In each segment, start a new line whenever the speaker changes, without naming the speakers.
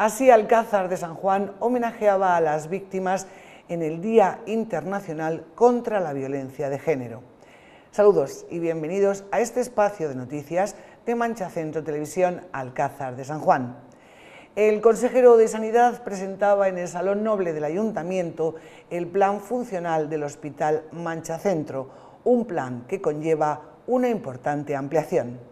Así, Alcázar de San Juan homenajeaba a las víctimas en el Día Internacional contra la Violencia de Género. Saludos y bienvenidos a este espacio de noticias de Mancha Centro Televisión Alcázar de San Juan. El consejero de Sanidad presentaba en el Salón Noble del Ayuntamiento el plan funcional del Hospital Mancha Centro, un plan que conlleva una importante ampliación.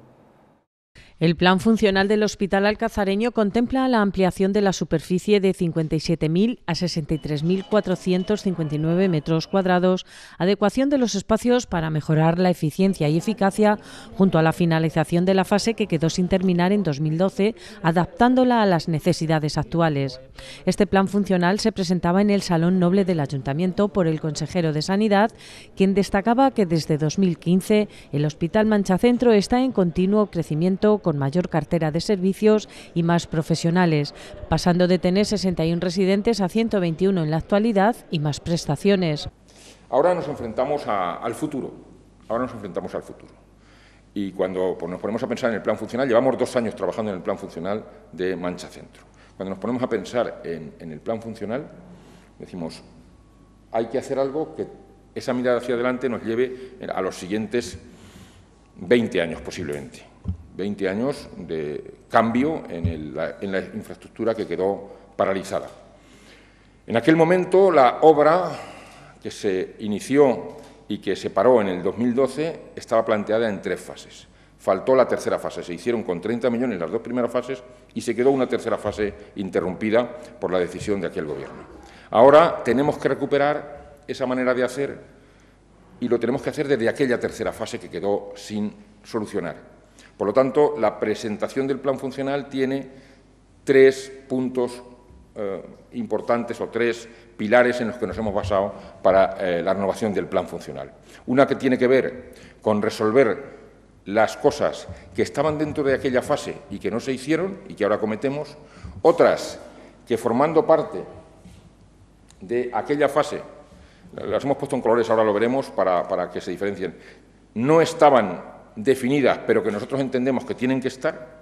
El plan funcional del Hospital Alcazareño contempla la ampliación de la superficie de 57.000 a 63.459 metros cuadrados, adecuación de los espacios para mejorar la eficiencia y eficacia, junto a la finalización de la fase que quedó sin terminar en 2012, adaptándola a las necesidades actuales. Este plan funcional se presentaba en el Salón Noble del Ayuntamiento por el consejero de Sanidad, quien destacaba que desde 2015 el Hospital Manchacentro está en continuo crecimiento con mayor cartera de servicios y más profesionales, pasando de tener 61 residentes a 121 en la actualidad y más prestaciones.
Ahora nos enfrentamos al futuro. Ahora nos enfrentamos al futuro. Y cuando pues, nos ponemos a pensar en el plan funcional, llevamos dos años trabajando en el plan funcional de Mancha Centro. Cuando nos ponemos a pensar en, el plan funcional, decimos, hay que hacer algo que esa mirada hacia adelante nos lleve a los siguientes 20 años posiblemente. 20 años de cambio en, la, infraestructura que quedó paralizada. En aquel momento la obra que se inició y que se paró en el 2012 estaba planteada en tres fases. Faltó la tercera fase, se hicieron con 30 millones las dos primeras fases y se quedó una tercera fase interrumpida por la decisión de aquel Gobierno. Ahora tenemos que recuperar esa manera de hacer y lo tenemos que hacer desde aquella tercera fase que quedó sin solucionar. Por lo tanto, la presentación del plan funcional tiene tres puntos eh, importantes o tres pilares en los que nos hemos basado para eh, la renovación del plan funcional. Una que tiene que ver con resolver las cosas que estaban dentro de aquella fase y que no se hicieron y que ahora cometemos, otras que formando parte de aquella fase, las hemos puesto en colores, ahora lo veremos para, para que se diferencien, no estaban definidas, pero que nosotros entendemos que tienen que estar,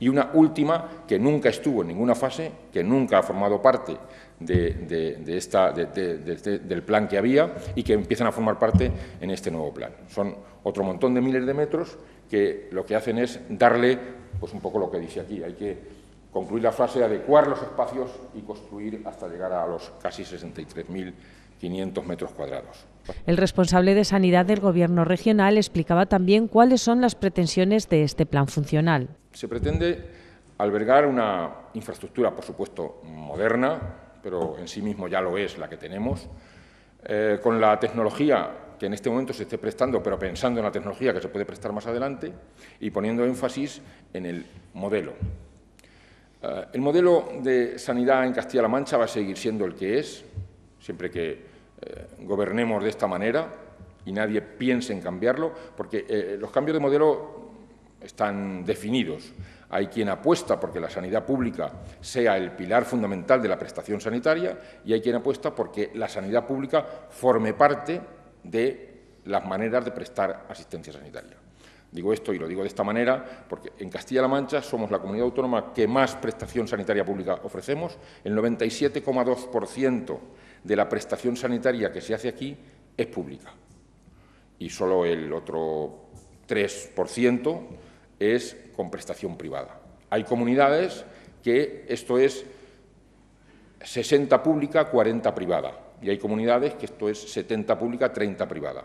y una última que nunca estuvo en ninguna fase, que nunca ha formado parte de, esta, del plan que había y que empiezan a formar parte en este nuevo plan. Son otro montón de miles de metros que lo que hacen es darle, pues un poco lo que dice aquí, hay que concluir la fase, adecuar los espacios y construir hasta llegar a los casi 63.000 500 metros cuadrados.
El responsable de Sanidad del Gobierno regional explicaba también cuáles son las pretensiones de este plan funcional.
Se pretende albergar una infraestructura, por supuesto, moderna, pero en sí mismo ya lo es la que tenemos, eh, con la tecnología que en este momento se esté prestando, pero pensando en la tecnología que se puede prestar más adelante y poniendo énfasis en el modelo. Eh, el modelo de sanidad en Castilla-La Mancha va a seguir siendo el que es, siempre que eh, gobernemos de esta manera y nadie piense en cambiarlo, porque eh, los cambios de modelo están definidos. Hay quien apuesta porque la sanidad pública sea el pilar fundamental de la prestación sanitaria y hay quien apuesta porque la sanidad pública forme parte de las maneras de prestar asistencia sanitaria. Digo esto y lo digo de esta manera porque en Castilla-La Mancha somos la comunidad autónoma que más prestación sanitaria pública ofrecemos. El 97,2% de la prestación sanitaria que se hace aquí es pública y solo el otro 3% es con prestación privada. Hay comunidades que esto es 60 pública, 40 privada, y hay comunidades que esto es 70 pública, 30 privada.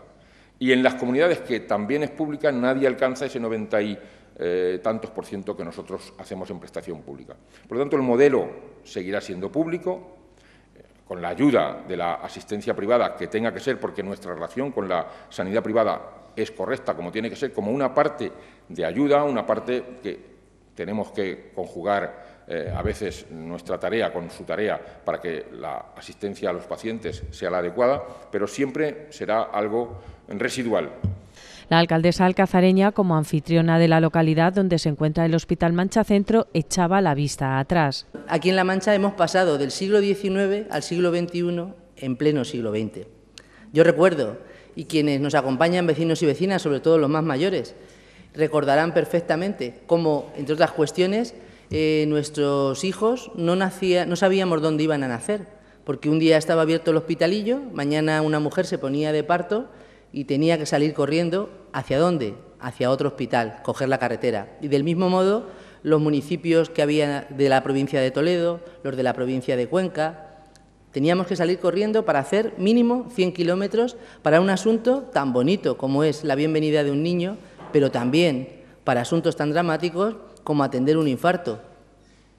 Y en las comunidades que también es pública nadie alcanza ese 90 y eh, tantos por ciento que nosotros hacemos en prestación pública. Por lo tanto, el modelo seguirá siendo público, con la ayuda de la asistencia privada, que tenga que ser porque nuestra relación con la sanidad privada es correcta, como tiene que ser, como una parte de ayuda, una parte que tenemos que conjugar eh, a veces nuestra tarea con su tarea para que la asistencia a los pacientes sea la adecuada, pero siempre será algo residual.
La alcaldesa alcazareña, como anfitriona de la localidad donde se encuentra el Hospital Mancha Centro, echaba la vista atrás.
Aquí en La Mancha hemos pasado del siglo XIX al siglo XXI en pleno siglo XX. Yo recuerdo, y quienes nos acompañan, vecinos y vecinas, sobre todo los más mayores, recordarán perfectamente cómo, entre otras cuestiones, eh, nuestros hijos no, no sabíamos dónde iban a nacer, porque un día estaba abierto el hospitalillo, mañana una mujer se ponía de parto y tenía que salir corriendo. ¿Hacia dónde? Hacia otro hospital, coger la carretera. Y del mismo modo, los municipios que había de la provincia de Toledo, los de la provincia de Cuenca, teníamos que salir corriendo para hacer mínimo 100 kilómetros para un asunto tan bonito como es la bienvenida de un niño, pero también para asuntos tan dramáticos como atender un infarto.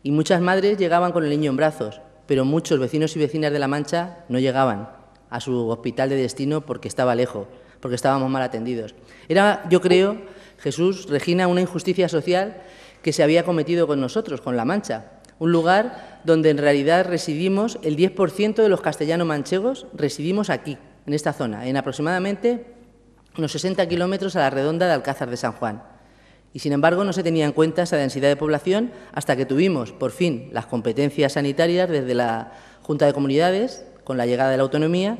Y muchas madres llegaban con el niño en brazos, pero muchos vecinos y vecinas de La Mancha no llegaban a su hospital de destino porque estaba lejos, porque estábamos mal atendidos. Era, yo creo, Jesús, Regina, una injusticia social que se había cometido con nosotros, con La Mancha. Un lugar donde en realidad residimos, el 10% de los castellanos manchegos residimos aquí, en esta zona, en aproximadamente unos 60 kilómetros a la redonda de Alcázar de San Juan. Y sin embargo no se tenía en cuenta esa densidad de población hasta que tuvimos, por fin, las competencias sanitarias desde la Junta de Comunidades, con la llegada de la autonomía,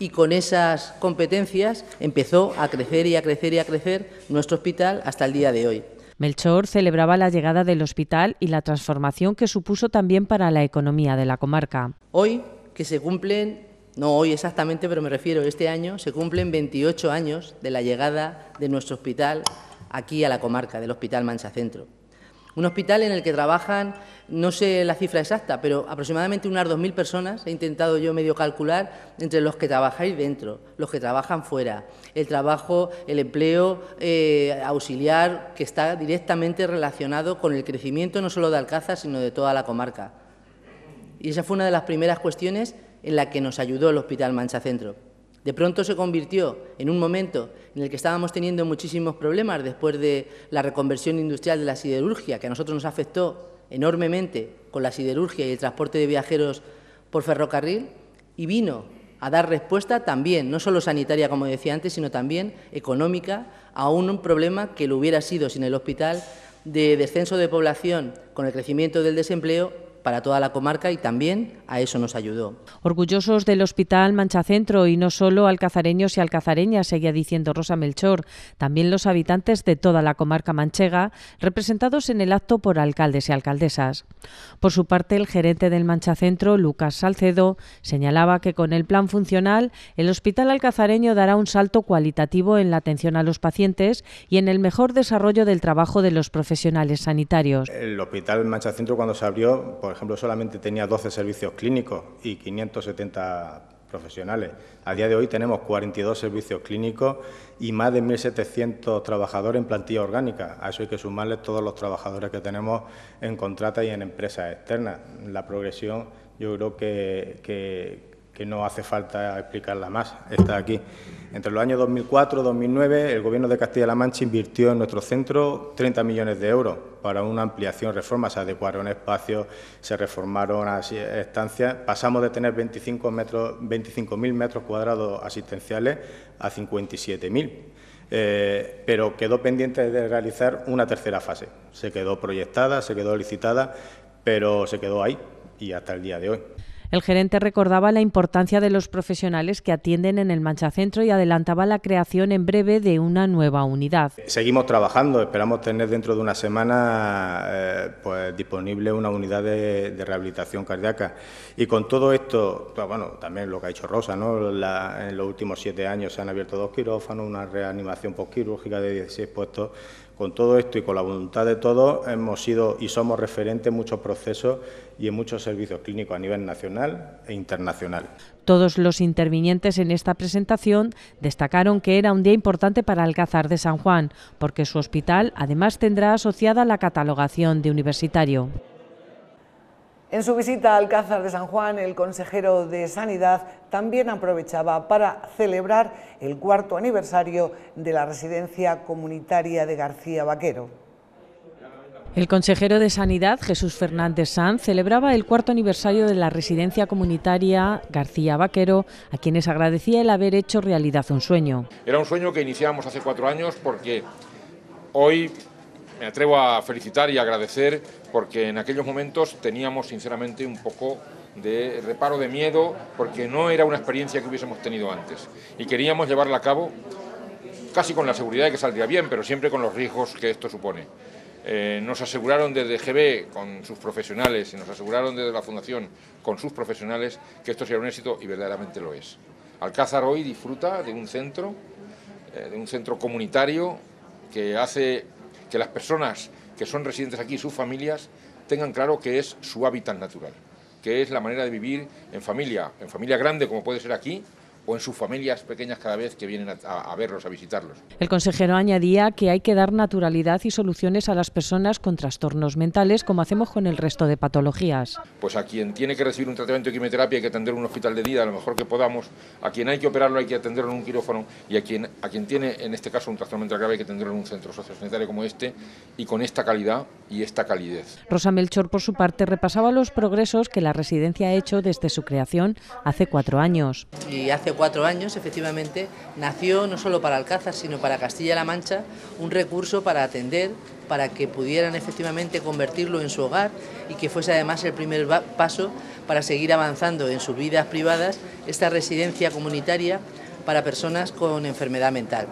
y con esas competencias empezó a crecer y a crecer y a crecer nuestro hospital hasta el día de hoy.
Melchor celebraba la llegada del hospital y la transformación que supuso también para la economía de la comarca.
Hoy, que se cumplen, no hoy exactamente, pero me refiero a este año, se cumplen 28 años de la llegada de nuestro hospital aquí a la comarca del Hospital Mancha Centro. Un hospital en el que trabajan, no sé la cifra exacta, pero aproximadamente unas 2.000 personas, he intentado yo medio calcular, entre los que trabajáis dentro, los que trabajan fuera, el trabajo, el empleo eh, auxiliar que está directamente relacionado con el crecimiento no solo de Alcázar, sino de toda la comarca. Y esa fue una de las primeras cuestiones en la que nos ayudó el Hospital Mancha Centro. De pronto se convirtió en un momento en el que estábamos teniendo muchísimos problemas después de la reconversión industrial de la siderurgia, que a nosotros nos afectó enormemente con la siderurgia y el transporte de viajeros por ferrocarril, y vino a dar respuesta también, no solo sanitaria, como decía antes, sino también económica, a un problema que lo hubiera sido sin el hospital de descenso de población con el crecimiento del desempleo para toda la comarca y también a eso nos ayudó.
Orgullosos del Hospital Manchacentro y no solo alcazareños y alcazareñas, seguía diciendo Rosa Melchor, también los habitantes de toda la comarca manchega, representados en el acto por alcaldes y alcaldesas. Por su parte, el gerente del Manchacentro, Lucas Salcedo, señalaba que con el plan funcional, el Hospital Alcazareño dará un salto cualitativo en la atención a los pacientes y en el mejor desarrollo del trabajo de los profesionales sanitarios.
El Hospital Manchacentro, cuando se abrió, por ejemplo, solamente tenía 12 servicios clínicos y 570 profesionales. A día de hoy tenemos 42 servicios clínicos y más de 1.700 trabajadores en plantilla orgánica. A eso hay que sumarle todos los trabajadores que tenemos en contrata y en empresas externas. La progresión yo creo que no hace falta explicarla más, está aquí. Entre los años 2004 y 2009, el Gobierno de Castilla-La Mancha invirtió en nuestro centro 30 millones de euros para una ampliación, reforma, se adecuaron espacios, se reformaron estancias. Pasamos de tener 25.000 metros, 25 metros cuadrados asistenciales a 57.000. Eh, pero quedó pendiente de realizar una tercera fase. Se quedó proyectada, se quedó licitada, pero se quedó ahí y hasta el día de hoy.
El gerente recordaba la importancia de los profesionales que atienden en el Manchacentro y adelantaba la creación en breve de una nueva unidad.
Seguimos trabajando, esperamos tener dentro de una semana eh, pues, disponible una unidad de, rehabilitación cardíaca. Y con todo esto, pues, bueno, también lo que ha dicho Rosa, ¿no? en los últimos siete años se han abierto dos quirófanos, una reanimación postquirúrgica de 16 puestos con todo esto y con la voluntad de todos hemos sido y somos referentes en muchos procesos y en muchos servicios clínicos a nivel nacional e internacional.
Todos los intervinientes en esta presentación destacaron que era un día importante para Alcázar de San Juan, porque su hospital además tendrá asociada la catalogación de universitario.
En su visita a Alcázar de San Juan, el consejero de Sanidad también aprovechaba para celebrar el cuarto aniversario de la residencia comunitaria de García Vaquero.
El consejero de Sanidad, Jesús Fernández Sanz, celebraba el cuarto aniversario de la residencia comunitaria García Vaquero, a quienes agradecía el haber hecho realidad un sueño.
Era un sueño que iniciamos hace cuatro años porque hoy me atrevo a felicitar y agradecer porque en aquellos momentos teníamos sinceramente un poco de reparo de miedo porque no era una experiencia que hubiésemos tenido antes y queríamos llevarla a cabo casi con la seguridad de que saldría bien, pero siempre con los riesgos que esto supone. Eh, nos aseguraron desde GB con sus profesionales y nos aseguraron desde la Fundación con sus profesionales que esto sería un éxito y verdaderamente lo es. Alcázar hoy disfruta de un centro, eh, de un centro comunitario que hace que las personas que son residentes aquí sus familias tengan claro que es su hábitat natural, que es la manera de vivir en familia, en familia grande como puede ser aquí, o en sus familias pequeñas cada vez que vienen a, verlos, a visitarlos.
El consejero añadía que hay que dar naturalidad y soluciones a las personas con trastornos mentales, como hacemos con el resto de patologías.
Pues a quien tiene que recibir un tratamiento de quimioterapia hay que atender en un hospital de día, a lo mejor que podamos. A quien hay que operarlo hay que atenderlo en un quirófano y a quien, a quien tiene, en este caso, un trastorno mental grave hay que atenderlo en un centro sociosanitario como este y con esta calidad y esta calidez.
Rosa Melchor, por su parte, repasaba los progresos que la residencia ha hecho desde su creación hace cuatro años.
Y hace cuatro años, efectivamente, nació no solo para Alcázar, sino para Castilla-La Mancha, un recurso para atender, para que pudieran efectivamente convertirlo en su hogar y que fuese además el primer paso para seguir avanzando en sus vidas privadas esta residencia comunitaria para personas con enfermedad mental.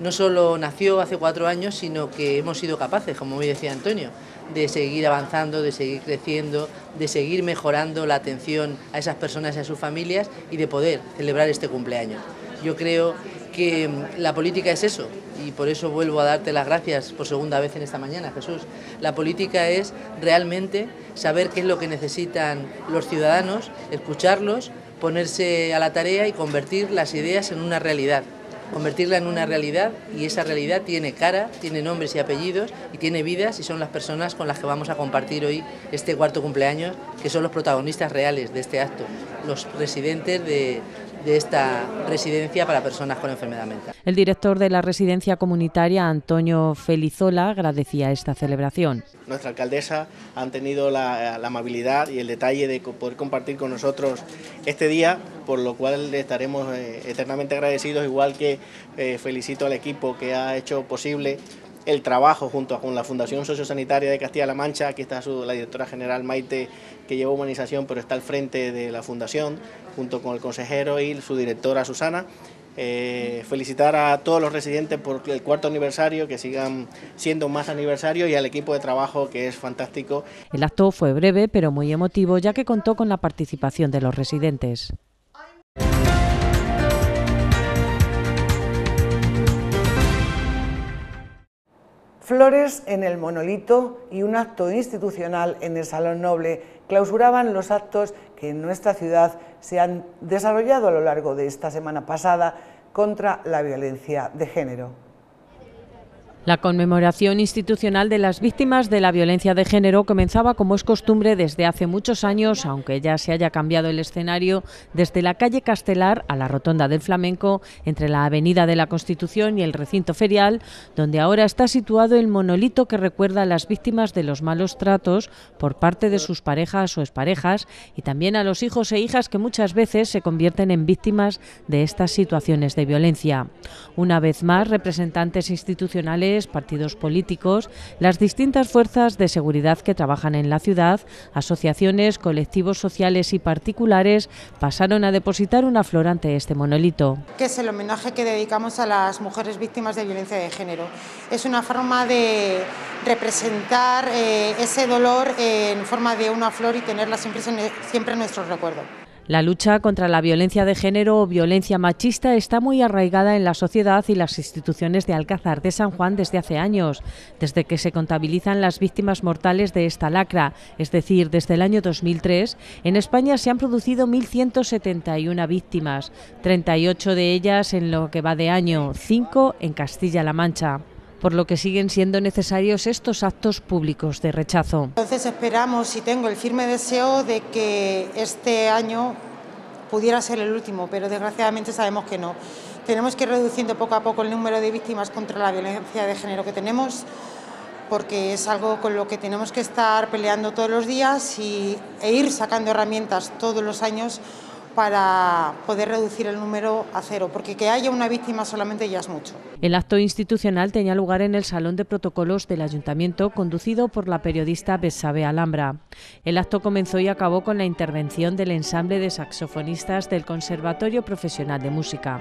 No solo nació hace cuatro años, sino que hemos sido capaces, como me decía Antonio, de seguir avanzando, de seguir creciendo, de seguir mejorando la atención a esas personas y a sus familias y de poder celebrar este cumpleaños. Yo creo que mm, la política es eso y por eso vuelvo a darte las gracias por segunda vez en esta mañana, Jesús. La política es realmente saber qué es lo que necesitan los ciudadanos, escucharlos, ponerse a la tarea y convertir las ideas en una realidad convertirla en una realidad y esa realidad tiene cara, tiene nombres y apellidos y tiene vidas y son las personas con las que vamos a compartir hoy este cuarto cumpleaños, que son los protagonistas reales de este acto, los residentes de, de esta residencia para personas con enfermedad mental.
El director de la residencia comunitaria, Antonio Felizola, agradecía esta celebración.
Nuestra alcaldesa han tenido la, amabilidad y el detalle de poder compartir con nosotros este día, por lo cual le estaremos eh, eternamente agradecidos, igual que eh, felicito al equipo que ha hecho posible el trabajo junto con la Fundación Sociosanitaria de Castilla-La Mancha. Aquí está la directora general Maite, que lleva humanización, pero está al frente de la Fundación, junto con el consejero y su directora Susana. Eh, felicitar a todos los residentes por el cuarto aniversario, que sigan siendo más aniversarios y al equipo de trabajo que es fantástico.
El acto fue breve pero muy emotivo ya que contó con la participación de los residentes.
Flores en el monolito y un acto institucional en el Salón Noble clausuraban los actos que en nuestra ciudad se han desarrollado a lo largo de esta semana pasada contra la violencia de género.
La conmemoración institucional de las víctimas de la violencia de género comenzaba como es costumbre desde hace muchos años, aunque ya se haya cambiado el escenario, desde la calle Castelar a la Rotonda del Flamenco, entre la Avenida de la Constitución y el recinto ferial, donde ahora está situado el monolito que recuerda a las víctimas de los malos tratos por parte de sus parejas o exparejas y también a los hijos e hijas que muchas veces se convierten en víctimas de estas situaciones de violencia. Una vez más, representantes institucionales partidos políticos, las distintas fuerzas de seguridad que trabajan en la ciudad, asociaciones, colectivos sociales y particulares pasaron a depositar una flor ante este monolito.
Que es el homenaje que dedicamos a las mujeres víctimas de violencia de género. Es una forma de representar eh, ese dolor en forma de una flor y tenerla siempre, siempre en nuestro recuerdo.
La lucha contra la violencia de género o violencia machista está muy arraigada en la sociedad y las instituciones de Alcázar de San Juan desde hace años, desde que se contabilizan las víctimas mortales de esta lacra, es decir, desde el año 2003, en España se han producido 1.171 víctimas, 38 de ellas en lo que va de año, 5 en Castilla-La Mancha por lo que siguen siendo necesarios estos actos públicos de rechazo.
Entonces esperamos y tengo el firme deseo de que este año pudiera ser el último, pero desgraciadamente sabemos que no. Tenemos que ir reduciendo poco a poco el número de víctimas contra la violencia de género que tenemos porque es algo con lo que tenemos que estar peleando todos los días y, e ir sacando herramientas todos los años para poder reducir el número a cero, porque que haya una víctima solamente ya es mucho.
El acto institucional tenía lugar en el Salón de Protocolos del Ayuntamiento, conducido por la periodista Besabe Alhambra. El acto comenzó y acabó con la intervención del ensamble de saxofonistas del Conservatorio Profesional de Música.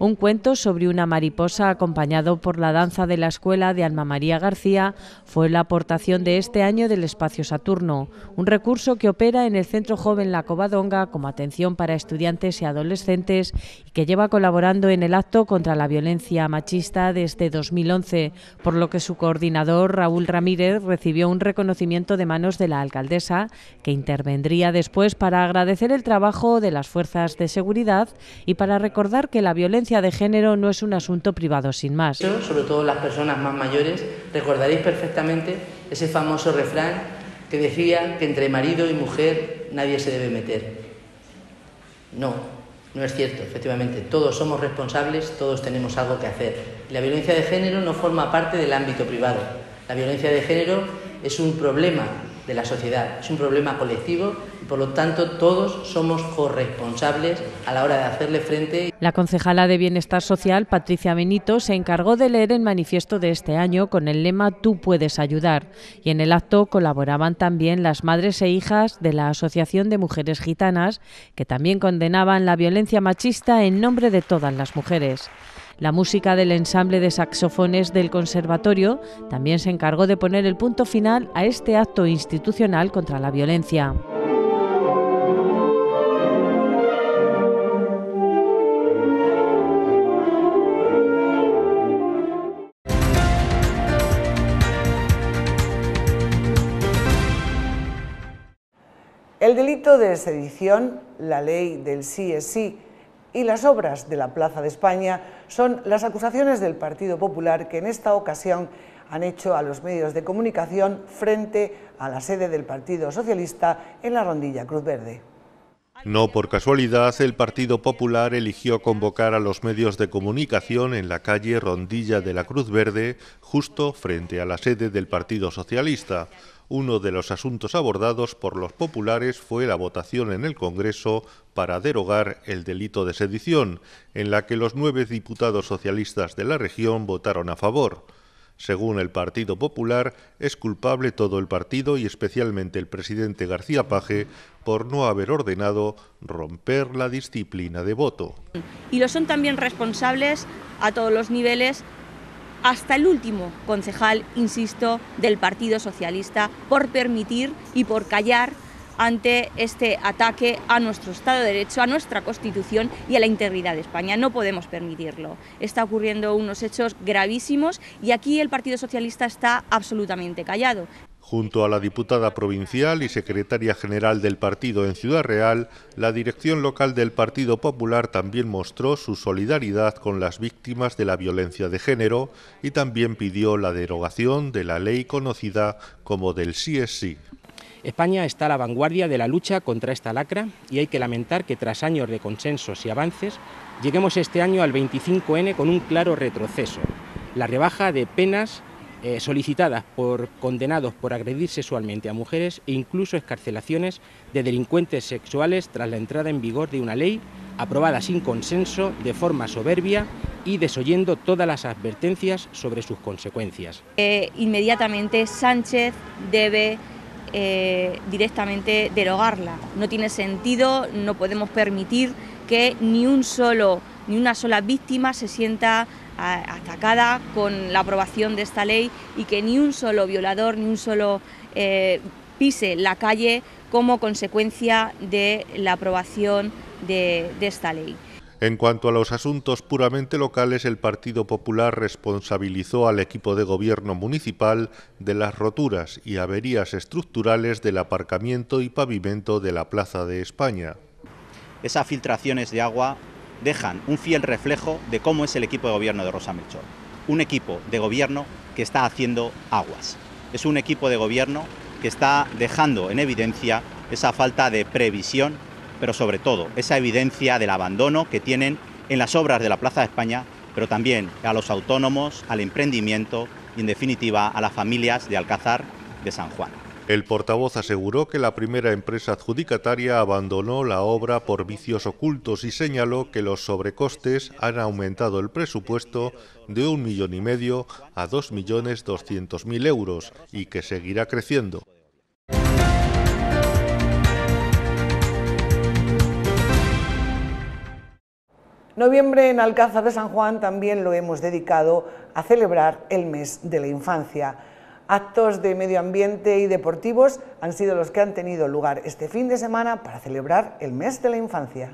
Un cuento sobre una mariposa acompañado por la danza de la escuela de Alma María García fue la aportación de este año del Espacio Saturno, un recurso que opera en el Centro Joven La Covadonga como atención para estudiantes y adolescentes y que lleva colaborando en el acto contra la violencia machista desde 2011, por lo que su coordinador Raúl Ramírez recibió un reconocimiento de manos de la alcaldesa, que intervendría después para agradecer el trabajo de las fuerzas de seguridad y para recordar que la violencia de género no es un asunto privado sin más.
Sobre todo las personas más mayores, recordaréis perfectamente ese famoso refrán que decía que entre marido y mujer nadie se debe meter. No, no es cierto, efectivamente. Todos somos responsables, todos tenemos algo que hacer. La violencia de género no forma parte del ámbito privado. La violencia de género es un problema de la sociedad, es un problema colectivo y por lo tanto todos somos corresponsables a la hora de hacerle frente.
La concejala de Bienestar Social, Patricia Benito, se encargó de leer el manifiesto de este año con el lema Tú puedes ayudar y en el acto colaboraban también las madres e hijas de la Asociación de Mujeres Gitanas que también condenaban la violencia machista en nombre de todas las mujeres. La música del ensamble de saxofones del Conservatorio también se encargó de poner el punto final a este acto institucional contra la violencia.
El delito de sedición, la ley del sí es sí y las obras de la Plaza de España son las acusaciones del Partido Popular que en esta ocasión han hecho a los medios de comunicación frente a la sede del Partido Socialista en la rondilla Cruz Verde.
No por casualidad, el Partido Popular eligió convocar a los medios de comunicación en la calle Rondilla de la Cruz Verde, justo frente a la sede del Partido Socialista. Uno de los asuntos abordados por los populares fue la votación en el Congreso para derogar el delito de sedición, en la que los nueve diputados socialistas de la región votaron a favor. Según el Partido Popular, es culpable todo el partido y especialmente el presidente García Paje por no haber ordenado romper la disciplina de voto.
Y lo son también responsables a todos los niveles hasta el último concejal, insisto, del Partido Socialista por permitir y por callar ante este ataque a nuestro Estado de Derecho, a nuestra Constitución y a la integridad de España. No podemos permitirlo. Está ocurriendo unos hechos gravísimos y aquí el Partido Socialista está absolutamente callado.
Junto a la diputada provincial y secretaria general del partido en Ciudad Real, la dirección local del Partido Popular también mostró su solidaridad con las víctimas de la violencia de género y también pidió la derogación de la ley conocida como del sí es sí.
España está a la vanguardia de la lucha contra esta lacra y hay que lamentar que tras años de consensos y avances lleguemos este año al 25N con un claro retroceso. La rebaja de penas eh, solicitadas por condenados por agredir sexualmente a mujeres e incluso escarcelaciones de delincuentes sexuales tras la entrada en vigor de una ley aprobada sin consenso, de forma soberbia y desoyendo todas las advertencias sobre sus consecuencias.
Eh, inmediatamente Sánchez debe eh, directamente derogarla. No tiene sentido, no podemos permitir que ni un solo, ni una sola víctima se sienta atacada con la aprobación de esta ley y que ni un solo violador, ni un solo eh, pise la calle como consecuencia de la aprobación de esta ley.
En cuanto a los asuntos puramente locales, el Partido Popular responsabilizó al equipo de gobierno municipal de las roturas y averías estructurales del aparcamiento y pavimento de la Plaza de España.
Esas filtraciones de agua dejan un fiel reflejo de cómo es el equipo de gobierno de Rosa Melchor. Un equipo de gobierno que está haciendo aguas. Es un equipo de gobierno que está dejando en evidencia esa falta de previsión pero sobre todo esa evidencia del abandono que tienen en las obras de la Plaza de España, pero también a los autónomos, al emprendimiento y en definitiva a las familias de Alcázar de San Juan.
El portavoz aseguró que la primera empresa adjudicataria abandonó la obra por vicios ocultos y señaló que los sobrecostes han aumentado el presupuesto de un millón y medio a dos millones doscientos mil euros y que seguirá creciendo.
Noviembre en Alcázar de San Juan también lo hemos dedicado a celebrar el mes de la infancia. Actos de medio ambiente y deportivos han sido los que han tenido lugar este fin de semana para celebrar el mes de la infancia.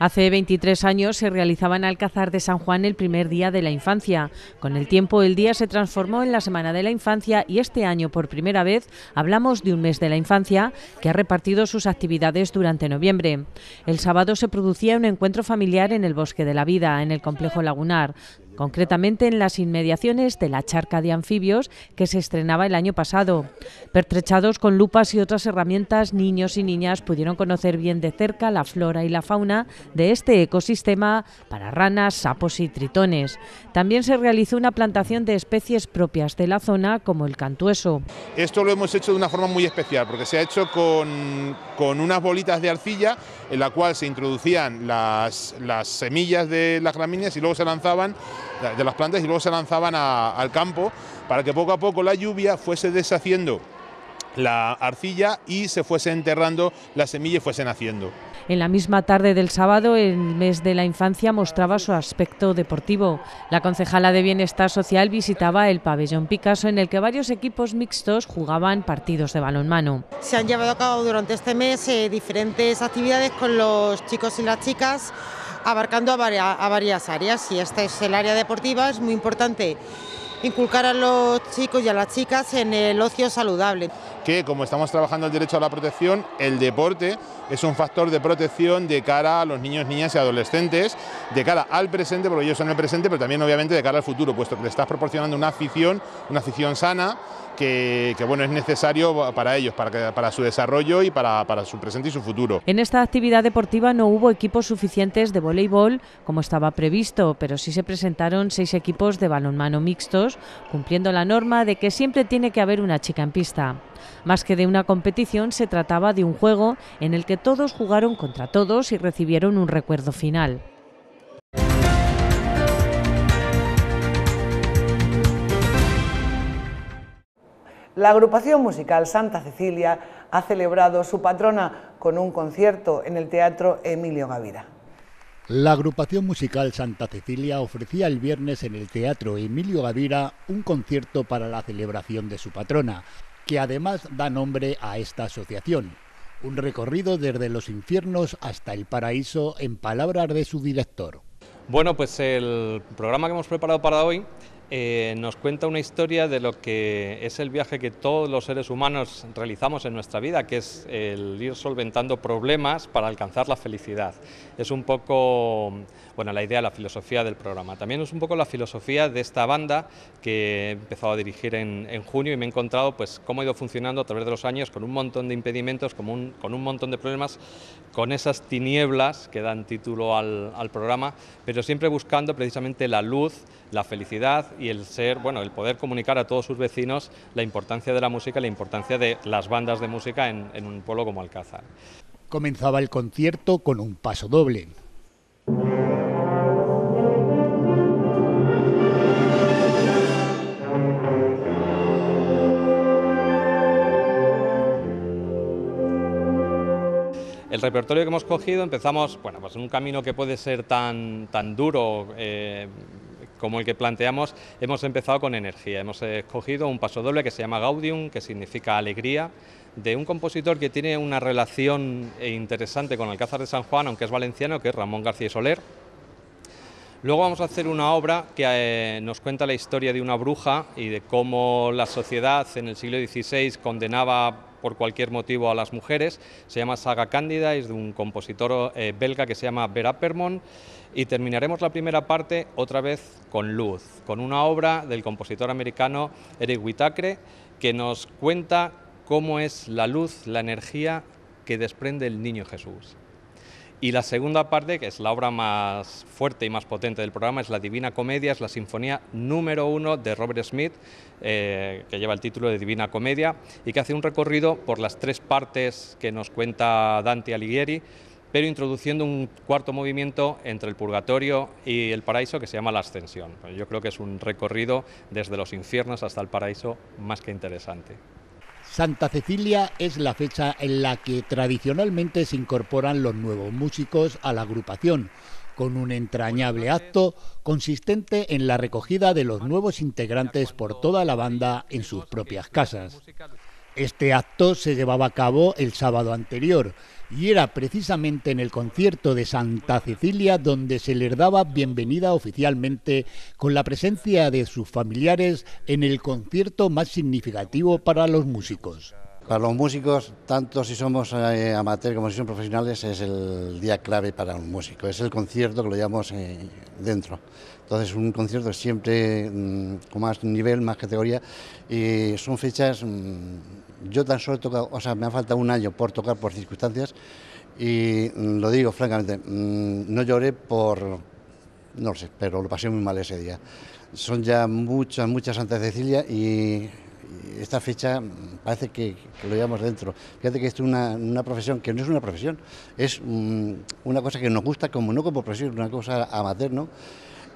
Hace 23 años se realizaba en Alcázar de San Juan el primer día de la infancia. Con el tiempo el día se transformó en la Semana de la Infancia y este año por primera vez hablamos de un mes de la infancia que ha repartido sus actividades durante noviembre. El sábado se producía un encuentro familiar en el Bosque de la Vida, en el complejo lagunar, concretamente en las inmediaciones de la charca de anfibios que se estrenaba el año pasado. Pertrechados con lupas y otras herramientas, niños y niñas pudieron conocer bien de cerca la flora y la fauna de este ecosistema para ranas, sapos y tritones. También se realizó una plantación de especies propias de la zona como el cantueso.
Esto lo hemos hecho de una forma muy especial porque se ha hecho con, con unas bolitas de arcilla en la cual se introducían las, las semillas de las gramíneas y luego se lanzaban de las plantas y luego se lanzaban al campo para que poco a poco la lluvia fuese deshaciendo la arcilla y se fuese enterrando las semillas y fuese naciendo.
En la misma tarde del sábado, el mes de la infancia mostraba su aspecto deportivo. La concejala de Bienestar Social visitaba el pabellón Picasso en el que varios equipos mixtos jugaban partidos de balonmano.
Se han llevado a cabo durante este mes eh, diferentes actividades con los chicos y las chicas abarcando a, varias áreas y esta es el área deportiva, es muy importante inculcar a los chicos y a las chicas en el ocio saludable.
Que como estamos trabajando el derecho a la protección, el deporte es un factor de protección de cara a los niños, niñas y adolescentes, de cara al presente, porque ellos son el presente, pero también obviamente de cara al futuro, puesto que le estás proporcionando una afición, una afición sana, que, bueno, es necesario para ellos, para, su desarrollo y para, su presente y su futuro.
En esta actividad deportiva no hubo equipos suficientes de voleibol como estaba previsto, pero sí se presentaron seis equipos de balonmano mixtos, cumpliendo la norma de que siempre tiene que haber una chica en pista. Más que de una competición, se trataba de un juego en el que todos jugaron contra todos y recibieron un recuerdo final.
La agrupación musical Santa Cecilia ha celebrado su patrona con un concierto en el Teatro Emilio Gavira.
La agrupación musical Santa Cecilia ofrecía el viernes en el Teatro Emilio Gavira un concierto para la celebración de su patrona, que además da nombre a esta asociación. Un recorrido desde los infiernos hasta el paraíso en palabras de su director.
Bueno, pues el programa que hemos preparado para hoy eh, nos cuenta una historia de lo que es el viaje que todos los seres humanos realizamos en nuestra vida, que es el ir solventando problemas para alcanzar la felicidad. Es un poco, bueno, la idea, la filosofía del programa. También es un poco la filosofía de esta banda que he empezado a dirigir en, junio y me he encontrado pues cómo ha ido funcionando a través de los años con un montón de impedimentos, con un, con un montón de problemas, con esas tinieblas que dan título al, al programa, pero siempre buscando precisamente la luz, la felicidad y el ser, bueno, el poder comunicar a todos sus vecinos la importancia de la música y la importancia de las bandas de música en, en un pueblo como Alcázar.
Comenzaba el concierto con un paso doble.
El repertorio que hemos cogido empezamos, bueno, pues en un camino que puede ser tan, tan duro, eh, como el que planteamos, hemos empezado con energía. Hemos escogido un paso doble que se llama Gaudium, que significa alegría, de un compositor que tiene una relación interesante con Alcázar de San Juan, aunque es valenciano, que es Ramón García Soler. Luego vamos a hacer una obra que eh, nos cuenta la historia de una bruja y de cómo la sociedad en el siglo XVI condenaba por cualquier motivo a las mujeres. Se llama Saga Cándida, es de un compositor eh, belga que se llama Vera Permon y terminaremos la primera parte otra vez con Luz, con una obra del compositor americano Eric Whitacre que nos cuenta cómo es la luz, la energía que desprende el niño Jesús. Y la segunda parte, que es la obra más fuerte y más potente del programa, es la Divina Comedia, es la sinfonía número uno de Robert Smith, eh, que lleva el título de Divina Comedia, y que hace un recorrido por las tres partes que nos cuenta Dante Alighieri, pero introduciendo un cuarto movimiento entre el purgatorio y el paraíso que se llama la ascensión. Yo creo que es un recorrido desde los infiernos hasta el paraíso más que interesante.
Santa Cecilia es la fecha en la que tradicionalmente se incorporan los nuevos músicos a la agrupación, con un entrañable acto consistente en la recogida de los nuevos integrantes por toda la banda en sus propias casas. Este acto se llevaba a cabo el sábado anterior y era precisamente en el concierto de Santa Cecilia donde se les daba bienvenida oficialmente con la presencia de sus familiares en el concierto más significativo para los músicos.
Para los músicos, tanto si somos eh, amateurs como si somos profesionales, es el día clave para un músico. Es el concierto que lo llamamos eh, dentro. Entonces, un concierto siempre mm, con más nivel, más categoría, y son fechas. Mm, yo tan solo he tocado, o sea, me ha faltado un año por tocar por circunstancias, y mm, lo digo francamente, no lloré por. No lo sé, pero lo pasé muy mal ese día. Son ya muchas, muchas Santa Cecilia y esta fecha parece que, lo llevamos dentro. Fíjate que esto es una, profesión que no es una profesión, es una cosa que nos gusta como no como profesión, una cosa amateur, ¿no?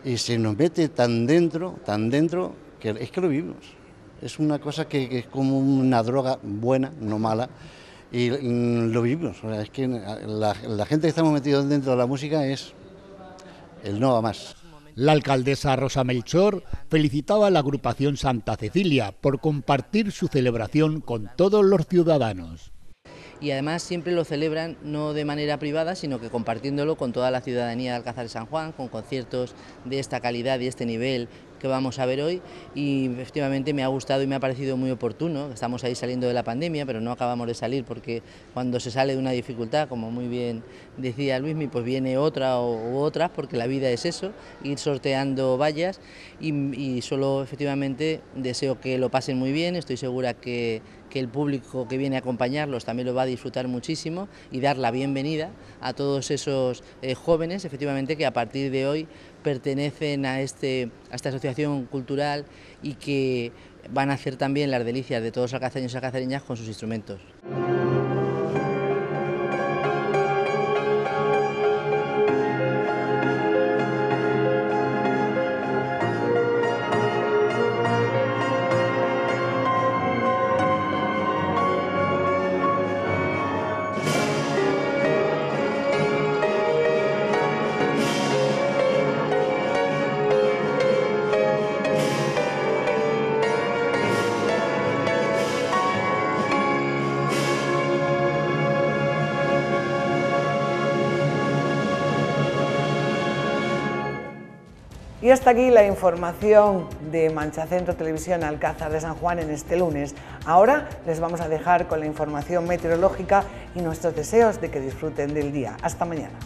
Y se nos mete tan dentro, tan dentro, que es que lo vivimos. Es una cosa que, es como una droga buena, no mala, y lo vivimos. es que la, la gente que estamos metidos dentro de la música es el no va más.
La alcaldesa Rosa Melchor felicitaba a la agrupación Santa Cecilia por compartir su celebración con todos los ciudadanos.
Y además siempre lo celebran no de manera privada, sino que compartiéndolo con toda la ciudadanía de Alcázar de San Juan, con conciertos de esta calidad y este nivel que vamos a ver hoy y efectivamente me ha gustado y me ha parecido muy oportuno. Estamos ahí saliendo de la pandemia, pero no acabamos de salir porque cuando se sale de una dificultad, como muy bien decía Luismi, pues viene otra u otras, porque la vida es eso, ir sorteando vallas y, solo efectivamente deseo que lo pasen muy bien, estoy segura que, el público que viene a acompañarlos también lo va a disfrutar muchísimo y dar la bienvenida a todos esos eh, jóvenes, efectivamente, que a partir de hoy pertenecen a, este, a esta asociación cultural y que van a hacer también las delicias de todos los alcacereños y alcacereñas con sus instrumentos.
Y hasta aquí la información de Manchacentro Televisión Alcázar de San Juan en este lunes. Ahora les vamos a dejar con la información meteorológica y nuestros deseos de que disfruten del día. Hasta mañana.